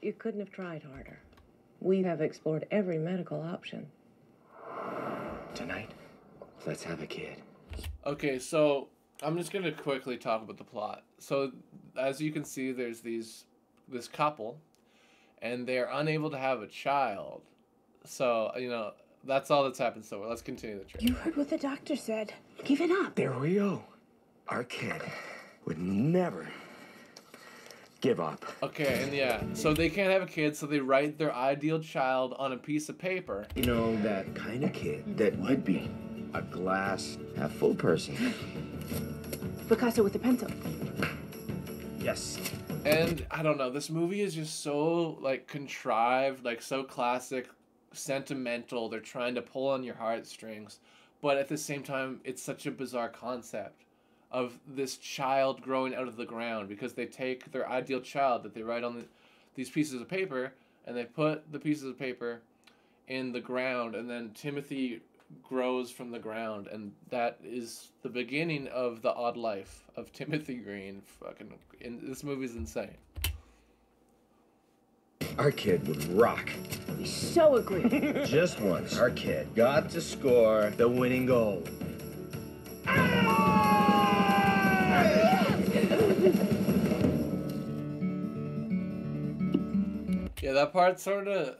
You couldn't have tried harder. We have explored every medical option. Tonight, let's have a kid. Okay, so I'm just gonna quickly talk about the plot. So, as you can see, there's these this couple, and they're unable to have a child. So you know that's all that's happened so far. Let's continue the trip. You heard what the doctor said. Give it up. There we go. Our kid would never give up. Okay, and yeah, so they can't have a kid, so they write their ideal child on a piece of paper. You know, that kind of kid that would be a glass half full person. Picasso with a pencil. Yes. And I don't know, this movie is just so like contrived, like so classic, sentimental. They're trying to pull on your heartstrings, but at the same time, it's such a bizarre concept of this child growing out of the ground because they take their ideal child that they write on the, these pieces of paper and they put the pieces of paper in the ground and then Timothy grows from the ground and that is the beginning of the odd life of Timothy Green fucking in this movie's insane. Our kid would rock. We so agree. Just once, our kid got to score the winning goal. Yeah, that part sort of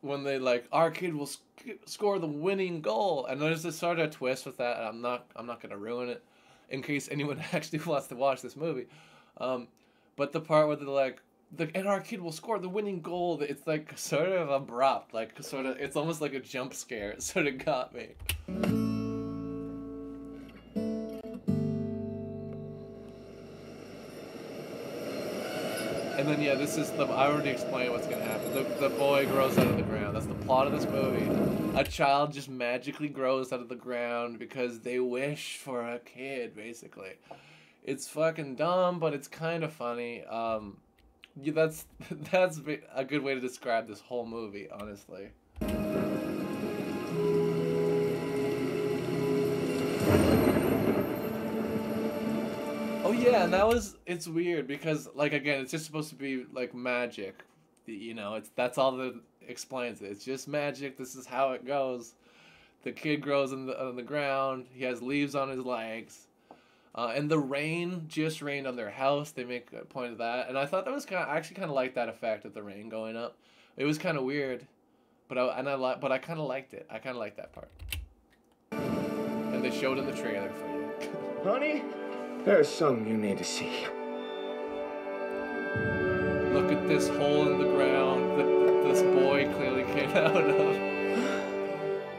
when they like our kid will sc- score the winning goal, and there's this sort of twist with that. I'm not I'm not gonna ruin it in case anyone actually wants to watch this movie. Um, but the part where they're like the and our kid will score the winning goal, it's like sort of abrupt, like sort of it's almost like a jump scare. It sort of got me. Then yeah, this is the I already explained what's gonna happen. The the boy grows out of the ground. That's the plot of this movie. A child just magically grows out of the ground because they wish for a kid, basically. It's fucking dumb, but it's kind of funny. Um, yeah, that's that's a good way to describe this whole movie, honestly. Yeah, and that was it's weird because like again, it's just supposed to be like magic. You know, it's that's all that explains it. It's just magic. This is how it goes. The kid grows in the on the ground. He has leaves on his legs. Uh, and the rain just rained on their house. They make a point of that, and I thought that was kind. Of, I actually kind of liked that effect of the rain going up. It was kind of weird, but I and I like, but I kind of liked it. I kind of liked that part. And they showed in the trailer for you. Honey, there's something you need to see. Look at this hole in the ground that this boy clearly came out of.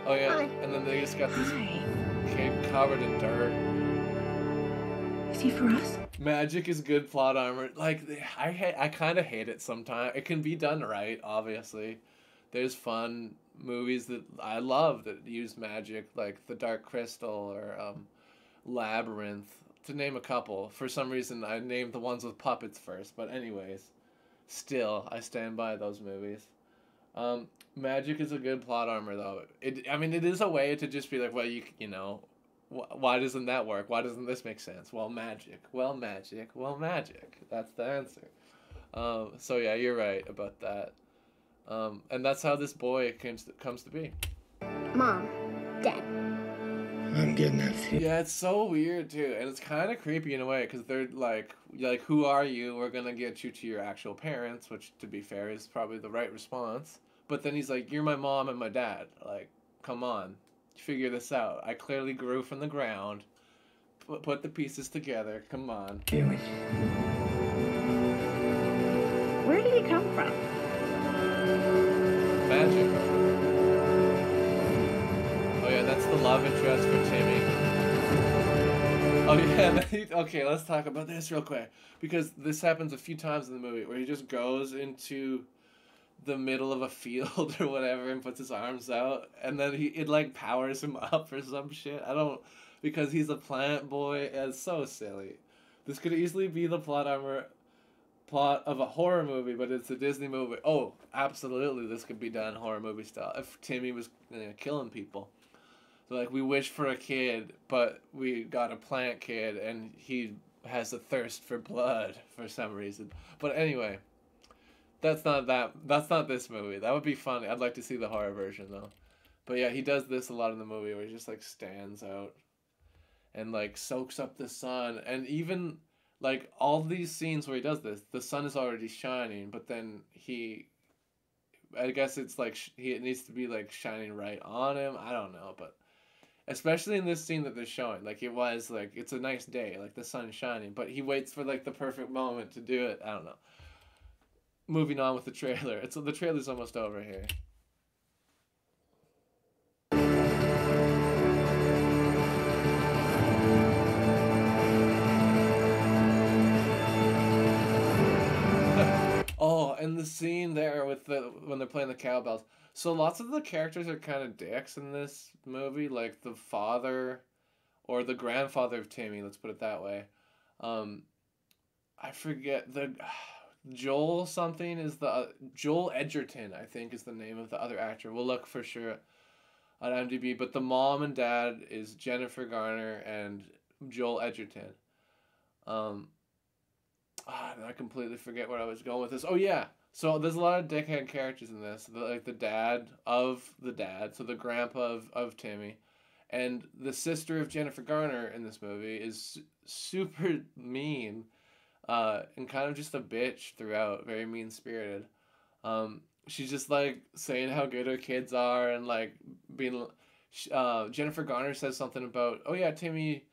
Oh yeah, and then they just got this kid covered in dirt. Is he for us? Magic is good plot armor. Like I ha- I kind of hate it sometimes. It can be done right, obviously. There's fun movies that I love that use magic, like The Dark Crystal or um, Labyrinth, to name a couple. For some reason, I named the ones with puppets first. But anyways, still, I stand by those movies. Um, magic is a good plot armor, though. It, I mean, it is a way to just be like, well, you, you know, wh- why doesn't that work? Why doesn't this make sense? Well, magic. Well, magic. Well, magic. That's the answer. Um, so yeah, you're right about that. Um, and that's how this boy comes to, comes to be. Mom, Dad. I'm getting that feeling. Yeah, it's so weird too, and it's kind of creepy in a way because they're like, like, who are you? We're gonna get you to your actual parents, which, to be fair, is probably the right response. But then he's like, you're my mom and my dad. Like, come on, figure this out. I clearly grew from the ground. Put put the pieces together. Come on. Feeling. Where did he come from? Magic. The love interest for Timmy. Oh yeah, okay, let's talk about this real quick. Because this happens a few times in the movie where he just goes into the middle of a field or whatever and puts his arms out and then he it like powers him up or some shit. I don't because he's a plant boy. It's so silly. This could easily be the plot armor plot of a horror movie, but it's a Disney movie. Oh, absolutely, this could be done horror movie style. If Timmy was you know, killing people, like we wish for a kid, but we got a plant kid, and he has a thirst for blood for some reason. But anyway, That's not that. That's not this movie. That would be funny. I'd like to see the horror version though. But yeah, he does this a lot in the movie where he just like stands out and like soaks up the sun and even like all these scenes where he does this, the sun is already shining, but then he I guess it's like he it needs to be like shining right on him. I don't know, but especially in this scene that they're showing, like it was like it's a nice day, like the sun's shining, but he waits for like the perfect moment to do it. I don't know. Moving on with the trailer. It's the trailer's almost over here. And the scene there with the when they're playing the cowbells. So lots of the characters are kind of dicks in this movie, like the father or the grandfather of Timmy, let's put it that way. Um I forget the Joel something is the Joel Edgerton, I think is the name of the other actor. We'll look for sure on IMDb, but the mom and dad is Jennifer Garner and Joel Edgerton. Um ah, I completely forget where I was going with this. Oh yeah. So there's a lot of dickhead characters in this. The, like the dad of the dad, so the grandpa of, of Timmy, and the sister of Jennifer Garner in this movie is super mean, uh, and kind of just a bitch throughout. Very mean spirited. Um, she's just like saying how good her kids are and like being. Uh, Jennifer Garner says something about, oh yeah, Timmy,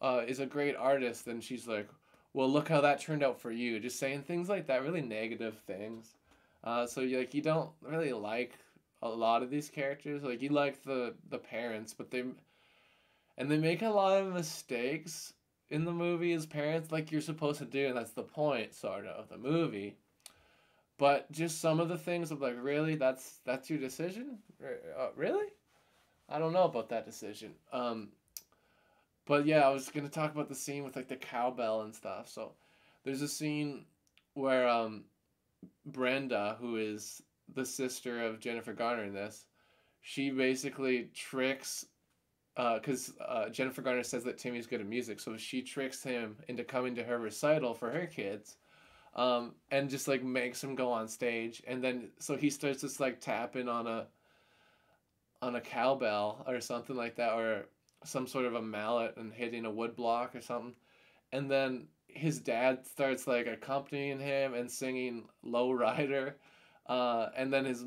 uh, is a great artist, and she's like, well, look how that turned out for you. Just saying things like that, really negative things. Uh, so you like you don't really like a lot of these characters. Like you like the the parents, but they and they make a lot of mistakes in the movie as parents, like you're supposed to do, and that's the point, sort of, of the movie. But just some of the things of like, really, that's that's your decision, uh, really? I don't know about that decision. Um, but yeah, I was gonna talk about the scene with like the cowbell and stuff. So there's a scene where um Brenda, who is the sister of Jennifer Garner in this, she basically tricks because uh, uh, Jennifer Garner says that Timmy's good at music, so she tricks him into coming to her recital for her kids, um, and just like makes him go on stage, and then so he starts just like tapping on a on a cowbell or something like that, or some sort of a mallet and hitting a wood block or something. And then his dad starts like accompanying him and singing Low Rider. Uh, and then his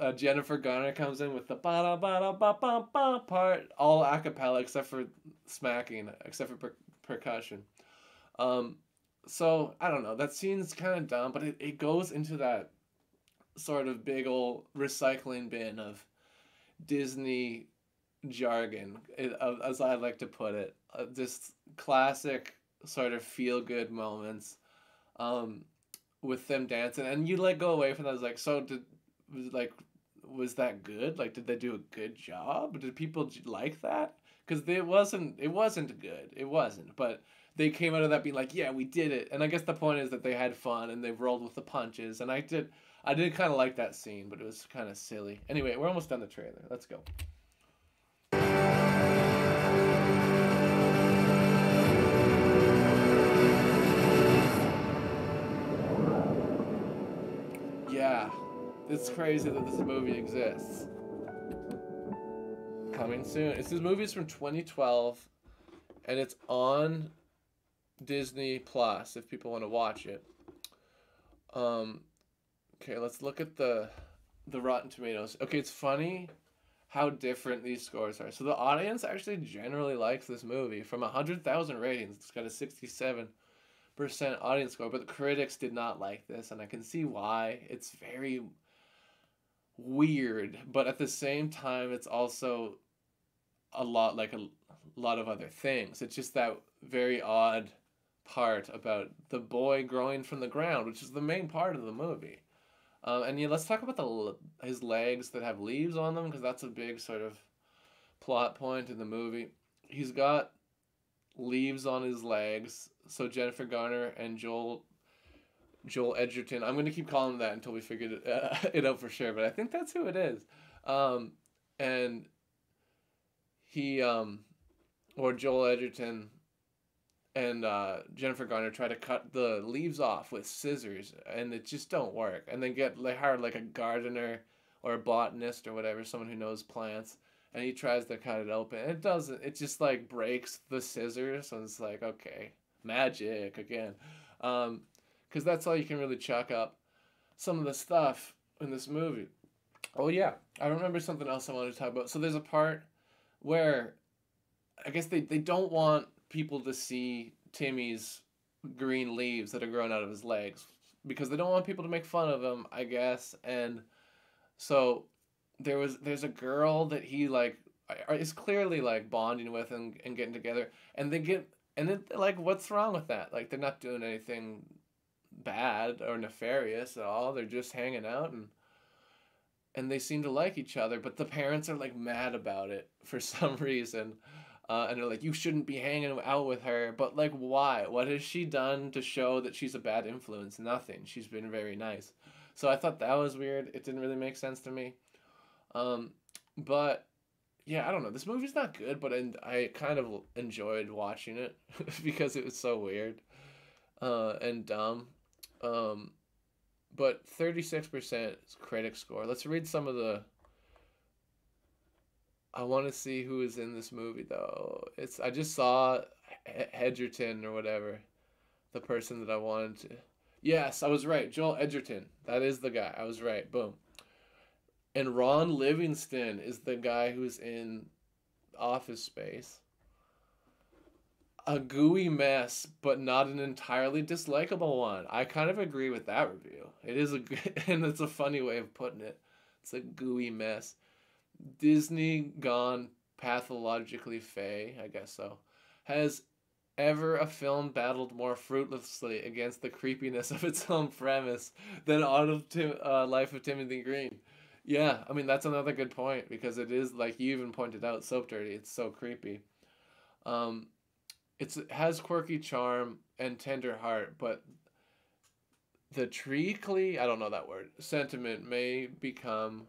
uh, Jennifer Garner comes in with the ba da ba da ba ba ba part, all a cappella except for smacking, except for per- percussion. Um, so I don't know. That scene's kind of dumb, but it, it goes into that sort of big old recycling bin of Disney jargon, as I like to put it. Uh, just classic sort of feel good moments um, with them dancing. And you like go away from that, was like, so did, like, was that good? Like, did they do a good job? Did people like that? Because it wasn't, it wasn't good. It wasn't. But they came out of that being like, yeah, we did it. And I guess the point is that they had fun and they rolled with the punches. And I did, I did kind of like that scene, but it was kind of silly. Anyway, we're almost done the trailer. Let's go. Yeah, it's crazy that this movie exists. Coming soon. It's this movie's from 2012, and it's on Disney Plus if people want to watch it. Um, okay, let's look at the the Rotten Tomatoes. Okay, it's funny how different these scores are. So the audience actually generally likes this movie. From 100,000 ratings, it's got a 67 percent audience score, but the critics did not like this, and I can see why. It's very weird, but at the same time, it's also a lot like a, a lot of other things. It's just that very odd part about the boy growing from the ground, which is the main part of the movie. Um, and yeah, let's talk about the his legs that have leaves on them because that's a big sort of plot point in the movie. He's got leaves on his legs. So Jennifer Garner and Joel Joel Edgerton. I'm gonna keep calling that until we figure it, uh, it out for sure. But I think that's who it is. Um, and he um, or Joel Edgerton and uh, Jennifer Garner try to cut the leaves off with scissors, and it just don't work. And they get they hire like a gardener or a botanist or whatever, someone who knows plants, and he tries to cut it open. It doesn't. It just like breaks the scissors, and it's like okay, magic again, because um, that's all you can really chuck up some of the stuff in this movie. Oh yeah, I remember something else I wanted to talk about. So there's a part where I guess they, they don't want people to see Timmy's green leaves that are growing out of his legs because they don't want people to make fun of him, I guess. And so there was there's a girl that he like is clearly like bonding with and, and getting together and they get and then like what's wrong with that? Like they're not doing anything bad or nefarious at all. They're just hanging out and and they seem to like each other, but the parents are like mad about it for some reason. Uh, and they're like, you shouldn't be hanging out with her. But like, why? What has she done to show that she's a bad influence? Nothing. She's been very nice. So I thought that was weird. It didn't really make sense to me. Um, but yeah, I don't know. This movie's not good, but I, I kind of enjoyed watching it because it was so weird uh, and dumb. Um, but 36% critic score. Let's read some of the I want to see who is in this movie though. It's I just saw Edgerton or whatever, the person that I wanted to. Yes, I was right. Joel Edgerton. That is the guy. I was right. Boom. And Ron Livingston is the guy who's in Office Space. A gooey mess, but not an entirely dislikable one. I kind of agree with that review. It is a and it's a funny way of putting it. It's a gooey mess. Disney gone pathologically fey, I guess so, has ever a film battled more fruitlessly against the creepiness of its own premise than of Tim- uh, Life of Timothy Green. Yeah, I mean that's another good point because it is like you even pointed out, soap dirty. It's so creepy. Um, it's it has quirky charm and tender heart, but the treacly I don't know that word sentiment may become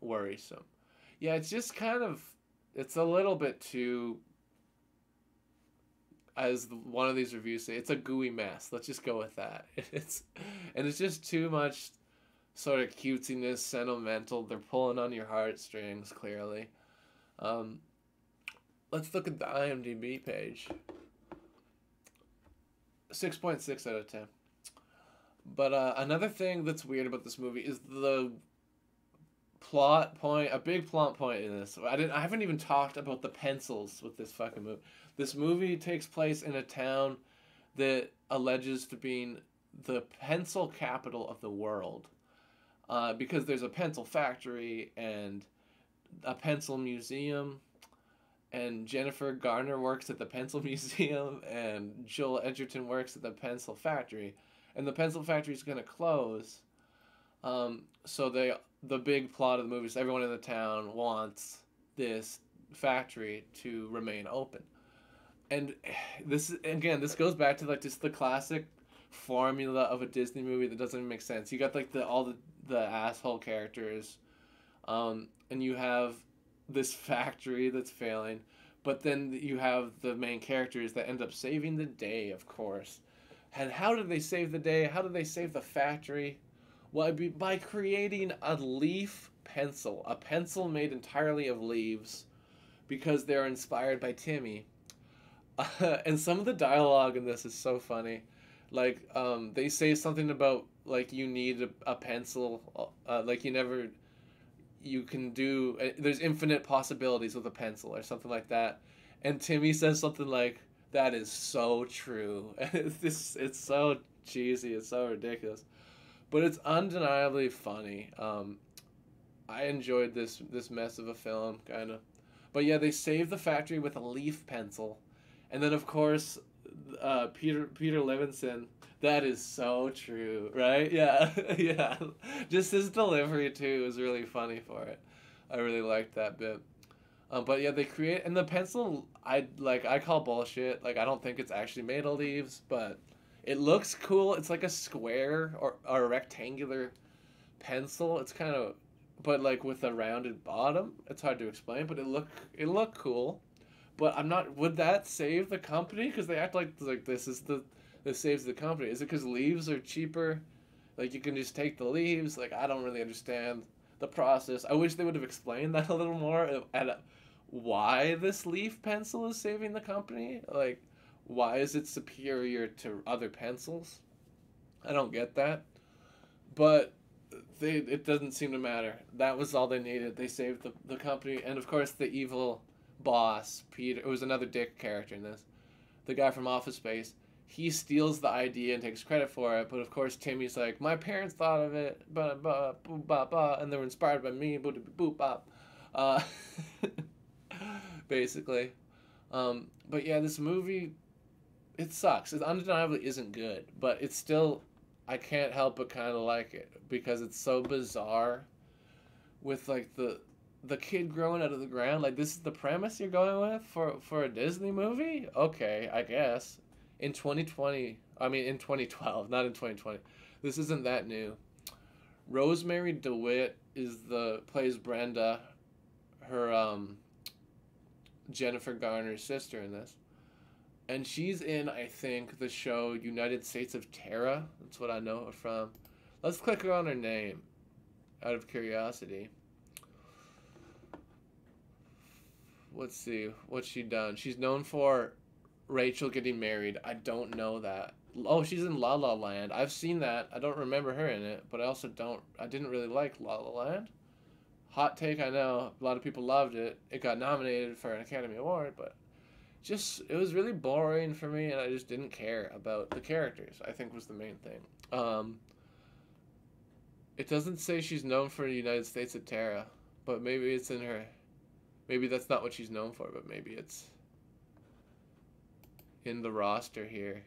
worrisome yeah, it's just kind of it's a little bit too as one of these reviews say, it's a gooey mess. Let's just go with that. It's and it's just too much sort of cutesiness, sentimental. They're pulling on your heartstrings clearly. Um, let's look at the IMDb page. Six point six out of ten. But uh, another thing that's weird about this movie is the plot point, a big plot point in this. I didn't. I haven't even talked about the pencils with this fucking movie. This movie takes place in a town that alleges to being the pencil capital of the world, uh, because there's a pencil factory and a pencil museum. And Jennifer Garner works at the pencil museum, and Joel Edgerton works at the pencil factory, and the pencil factory is gonna close. Um, so they the big plot of the movie is everyone in the town wants this factory to remain open. And this again, this goes back to like just the classic formula of a Disney movie that doesn't even make sense. You got like the all the the asshole characters, um, and you have this factory that's failing, but then you have the main characters that end up saving the day, of course. And how did they save the day? How did they save the factory? Well, be by creating a leaf pencil, a pencil made entirely of leaves, because they're inspired by Timmy. Uh, and some of the dialogue in this is so funny. Like, um, they say something about like you need a, a pencil, uh, like you never, you can do. Uh, there's infinite possibilities with a pencil or something like that. And Timmy says something like, "That is so true." It's this, it's so cheesy. It's so ridiculous but it's undeniably funny. Um, I enjoyed this this mess of a film, kind of. But yeah, they saved the factory with a leaf pencil, and then of course, uh, Peter Peter Levinson. That is so true, right? Yeah, yeah. Just his delivery too was really funny for it. I really liked that bit. Um, but yeah, they create and the pencil. I like. I call bullshit. Like I don't think it's actually made of leaves, but it looks cool. It's like a square or, or a rectangular pencil. It's kind of, but like with a rounded bottom. It's hard to explain, but it look it looked cool. But I'm not. Would that save the company? Because they act like like this is the this saves the company. Is it because leaves are cheaper? Like you can just take the leaves. Like I don't really understand the process. I wish they would have explained that a little more. uh, why this leaf pencil is saving the company? Like why is it superior to other pencils? I don't get that. But they it doesn't seem to matter. That was all they needed. They saved the, the company and of course the evil boss, Peter it was another dick character in this. The guy from Office Space. He steals the idea and takes credit for it, but of course Timmy's like, My parents thought of it, and they were inspired by me, boop boop. Uh basically. Um, but yeah, this movie it sucks. It undeniably isn't good, but it's still I can't help but kind of like it because it's so bizarre with like the the kid growing out of the ground. Like this is the premise you're going with for for a Disney movie? Okay, I guess. In 2020, I mean in 2012, not in 2020. This isn't that new. Rosemarie DeWitt is the plays Brenda, her um Jennifer Garner's sister in this and she's in I think the show United States of Tara. That's what I know her from. Let's click on her name, out of curiosity. Let's see what's she done. She's known for Rachel getting married. I don't know that. Oh, she's in La La Land. I've seen that. I don't remember her in it, but I also don't. I didn't really like La La Land. Hot take, I know. A lot of people loved it. It got nominated for an Academy Award, but just it was really boring for me and i just didn't care about the characters i think was the main thing um, it doesn't say she's known for the united states of tara but maybe it's in her maybe that's not what she's known for but maybe it's in the roster here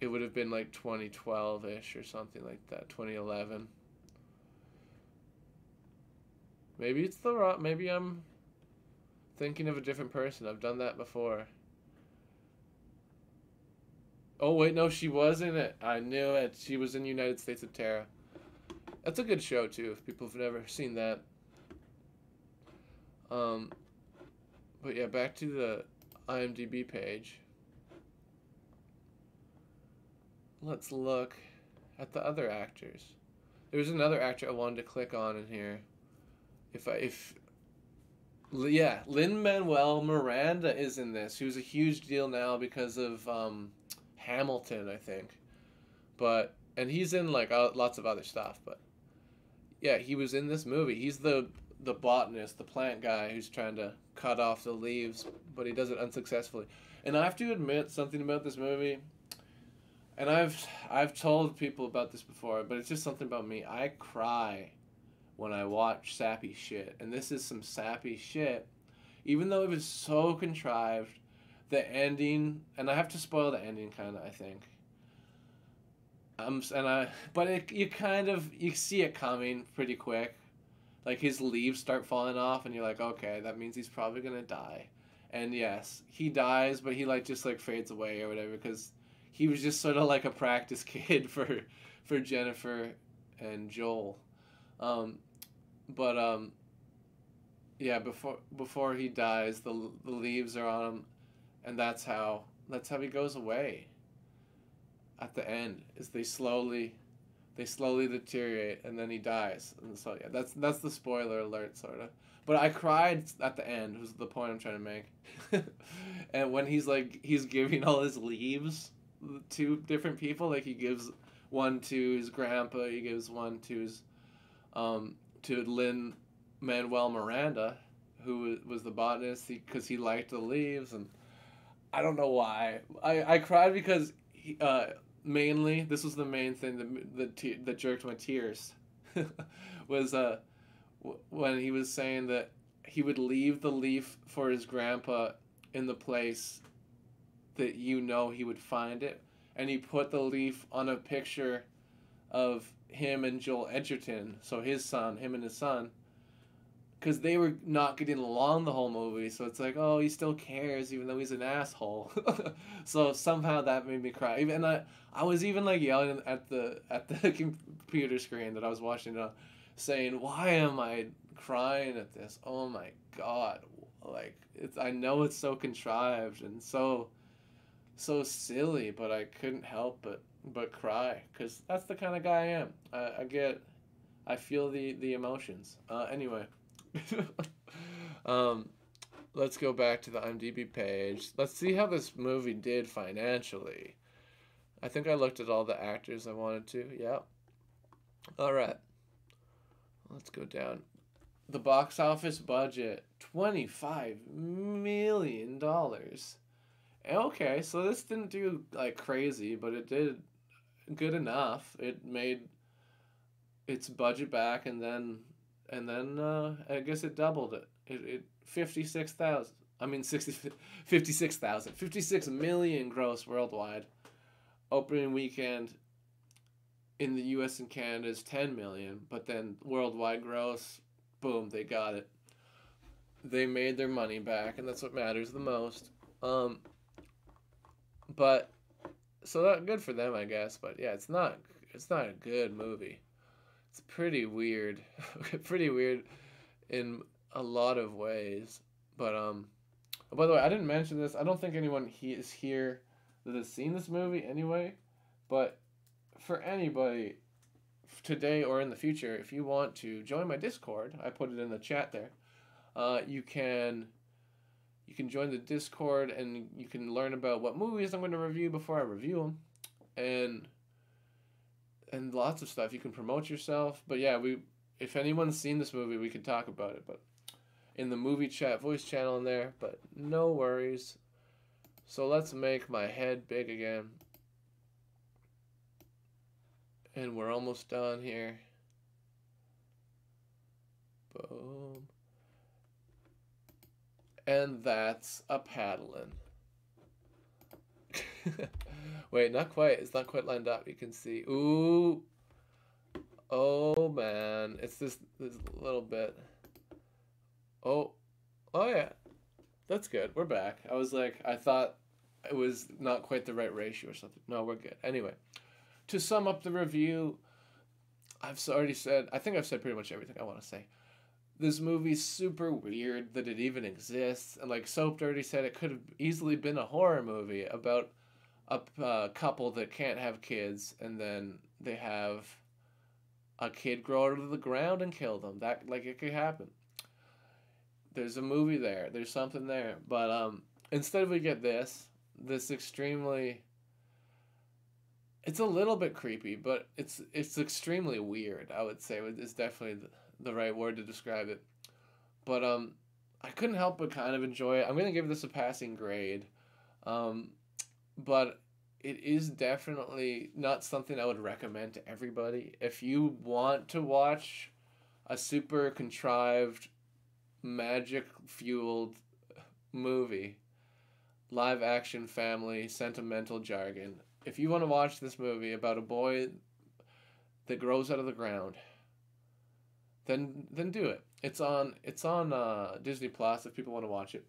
it would have been like 2012ish or something like that 2011 maybe it's the ro- maybe i'm thinking of a different person. I've done that before. Oh wait, no, she was in it. I knew it. She was in United States of Tara. That's a good show too. If people have never seen that. Um, but yeah, back to the IMDb page. Let's look at the other actors. There's another actor I wanted to click on in here. If I if yeah, Lin Manuel Miranda is in this. Who's a huge deal now because of um, Hamilton, I think. But and he's in like lots of other stuff. But yeah, he was in this movie. He's the the botanist, the plant guy who's trying to cut off the leaves, but he does it unsuccessfully. And I have to admit something about this movie. And I've I've told people about this before, but it's just something about me. I cry when I watch sappy shit. And this is some sappy shit. Even though it was so contrived, the ending, and I have to spoil the ending kind of, I think. Um, and I, but it, you kind of, you see it coming pretty quick. Like his leaves start falling off and you're like, okay, that means he's probably to die. And yes, he dies, but he like just like fades away or whatever because he was just sort of like a practice kid for for Jennifer and Joel. Um, but um yeah before before he dies the the leaves are on him and that's how that's how he goes away at the end is they slowly they slowly deteriorate and then he dies. And so yeah that's that's the spoiler alert sort of but i cried at the end was the point i'm trying to make. And when he's like he's giving all his leaves to different people like he gives one to his grandpa he gives one to his um to Lin Manuel Miranda, who was the botanist, because he, he, liked the leaves, and I don't know why. I, I cried because he, uh, mainly this was the main thing that that, te- that jerked my tears, was uh, w- when he was saying that he would leave the leaf for his grandpa in the place that you know he would find it, and he put the leaf on a picture of him and Joel Edgerton, so his son, him and his son, because they were not getting along the whole movie. So it's like, oh, he still cares even though he's an asshole. so somehow that made me cry. Even I, I was even like yelling at the at the computer screen that I was watching, uh, saying, why am I crying at this? Oh my god, Like it's I know it's so contrived and so so silly, but I couldn't help but but cry because that's the kind of guy I am. I, I get, I feel the the emotions. Uh, anyway, um, let's go back to the IMDb page. Let's see how this movie did financially. I think I looked at all the actors I wanted to. Yep. All right. Let's go down. The box office budget $25 million. Okay, so this didn't do like crazy, but it did good enough. It made its budget back and then and then uh, I guess it doubled it. It, it 56,000. I mean 60 56,000. 56 million gross worldwide. Opening weekend in the US and Canada is 10 million, but then worldwide gross, boom, they got it. They made their money back, and that's what matters the most. Um, but so that good for them, I guess. But yeah, it's not it's not a good movie. It's pretty weird, pretty weird in a lot of ways. But um, by the way, I didn't mention this. I don't think anyone he is here that has seen this movie anyway. But for anybody today or in the future, if you want to join my Discord, I put it in the chat there. Uh, you can you can join the Discord and you can learn about what movies I'm going to review before I review them, and and lots of stuff. You can promote yourself. But yeah, we if anyone's seen this movie, we could talk about it. But in the movie chat voice channel in there. But no worries. So let's make my head big again. And we're almost done here. Boom. And that's a paddling. Wait, not quite. It's not quite lined up. You can see. Ooh. Oh man, it's this this little bit. Oh, oh yeah, that's good. We're back. I was like, I thought it was not quite the right ratio or something. No, we're good. Anyway, to sum up the review, I've already said. I think I've said pretty much everything I want to say this movie's super weird that it even exists. And like Soap Dirty said, it could have easily been a horror movie about a uh, couple that can't have kids and then they have a kid grow out of the ground and kill them. That like it could happen. There's a movie there. There's something there. But um instead we get this, this extremely it's a little bit creepy, but it's it's extremely weird. I would say it's definitely the right word to describe it. But um, I couldn't help but kind of enjoy it. I'm gonna give this a passing grade, um, but it is definitely not something I would recommend to everybody. If you want to watch a super contrived, magic fueled movie, live action family, sentimental jargon, if you want to watch this movie about a boy that grows out of the ground then then do it. It's on it's on uh, Disney Plus if people want to watch it.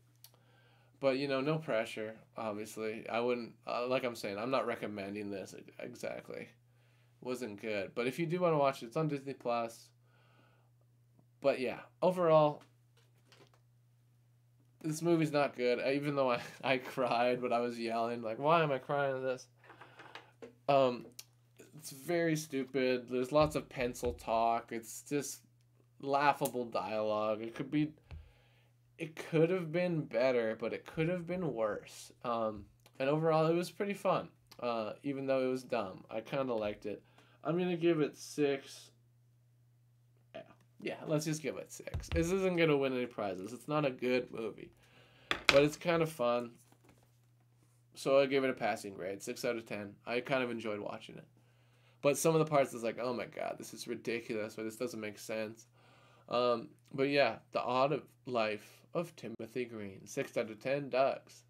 But you know, no pressure. Obviously, I wouldn't. Uh, like I'm saying, I'm not recommending this exactly. It wasn't good, but if you do want to watch it, it's on Disney Plus. But yeah, overall, this movie's not good. Even though I, I cried, but I was yelling like, "Why am I crying at this?" Um, it's very stupid. There's lots of pencil talk. It's just laughable dialogue. It could be it could have been better, but it could have been worse. Um, and overall, it was pretty fun, uh, even though it was dumb. I kind of liked it. I'm gonna give it six. Yeah, yeah. Let's just give it six. This isn't gonna win any prizes. It's not a good movie, but it's kind of fun. So I give it a passing grade, six out of ten. I kind of enjoyed watching it, but some of the parts is like, oh my god, this is ridiculous, or this doesn't make sense. Um, but yeah, The Odd of Life of Timothy Green. 6 out of 10 ducks.